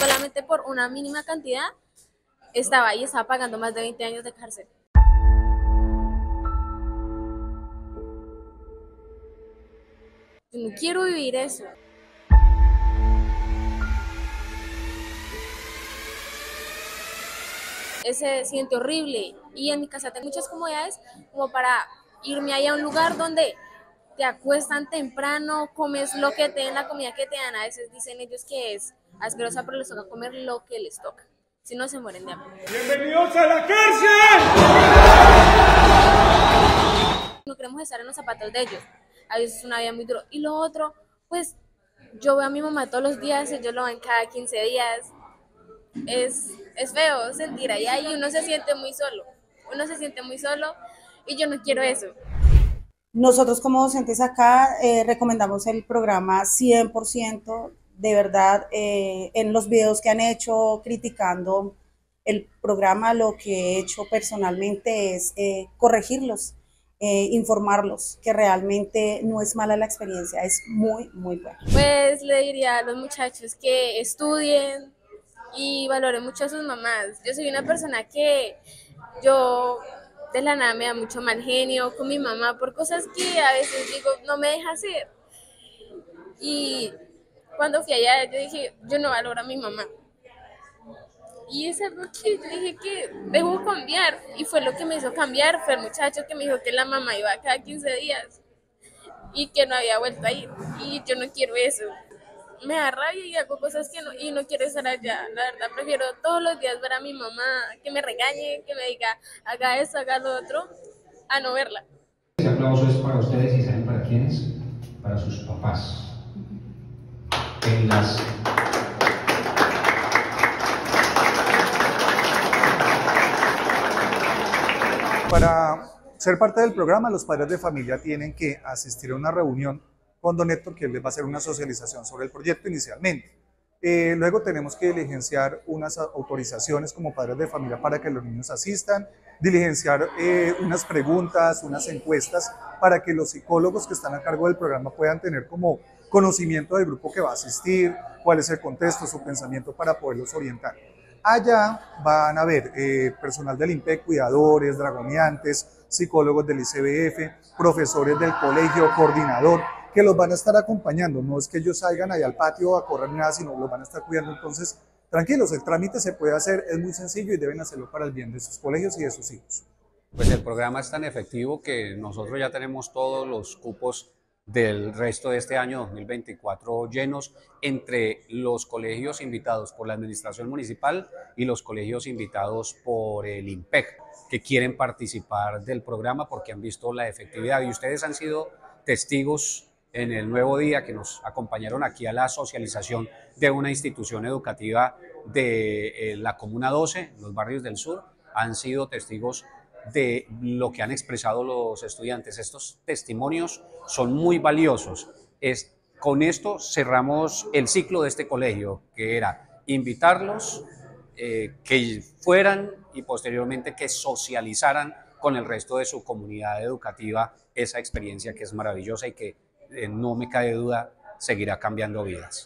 solamente por una mínima cantidad estaba ahí, estaba pagando más de 20 años de cárcel. Yo no quiero vivir eso. Ese siente horrible. Y en mi casa tengo muchas comodidades como para irme ahí a un lugar donde te acuestan temprano, comes lo que te den, la comida que te dan. A veces dicen ellos que es asquerosa, pero les toca comer lo que les toca. Si no, se mueren de hambre. ¡Bienvenidos a la cárcel! No queremos estar en los zapatos de ellos. A veces es una vida muy duro. Y lo otro, pues yo veo a mi mamá todos los días, ellos lo ven cada 15 días. Es, es feo sentir ahí y uno se siente muy solo. Uno se siente muy solo y yo no quiero eso. Nosotros como docentes acá eh, recomendamos el programa 100%, de verdad, eh, en los videos que han hecho criticando el programa, lo que he hecho personalmente es eh, corregirlos, eh, informarlos, que realmente no es mala la experiencia, es muy, muy buena. Pues le diría a los muchachos que estudien y valoren mucho a sus mamás. Yo soy una persona que yo de la nada me da mucho mal genio con mi mamá por cosas que a veces digo no me deja hacer. Y cuando fui allá yo dije, yo no valoro a mi mamá. Y es algo que yo dije que debo cambiar. Y fue lo que me hizo cambiar. Fue el muchacho que me dijo que la mamá iba cada 15 días y que no había vuelto a ir. Y yo no quiero eso. Me da rabia y hago cosas que no, y no quiero estar allá. La verdad, prefiero todos los días ver a mi mamá, que me regañe, que me diga, haga esto, haga lo otro, a no verla. Ese aplauso es para ustedes y saben para quiénes? Para sus papás. En las Para ser parte del programa, los padres de familia tienen que asistir a una reunión con don Héctor, que les va a hacer una socialización sobre el proyecto inicialmente. Eh, luego tenemos que diligenciar unas autorizaciones como padres de familia para que los niños asistan, diligenciar eh, unas preguntas, unas encuestas para que los psicólogos que están a cargo del programa puedan tener como conocimiento del grupo que va a asistir, cuál es el contexto, su pensamiento para poderlos orientar. Allá van a ver eh, personal del INPEC, cuidadores, dragoneantes, psicólogos del ICBF, profesores del colegio, coordinador, que los van a estar acompañando. No es que ellos salgan ahí al patio a correr nada, sino los van a estar cuidando. Entonces, tranquilos, el trámite se puede hacer, es muy sencillo y deben hacerlo para el bien de sus colegios y de sus hijos. Pues el programa es tan efectivo que nosotros ya tenemos todos los cupos del resto de este año 2024 llenos entre los colegios invitados por la administración municipal y los colegios invitados por el IMPEC que quieren participar del programa porque han visto la efectividad. Y ustedes han sido testigos en el nuevo día que nos acompañaron aquí a la socialización de una institución educativa de eh, la Comuna 12, los barrios del sur, han sido testigos de lo que han expresado los estudiantes. Estos testimonios son muy valiosos. Es, con esto cerramos el ciclo de este colegio, que era invitarlos, eh, que fueran y posteriormente que socializaran con el resto de su comunidad educativa esa experiencia que es maravillosa y que eh, no me cae duda seguirá cambiando vidas.